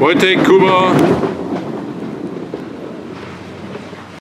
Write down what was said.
Wojtek, Kuba,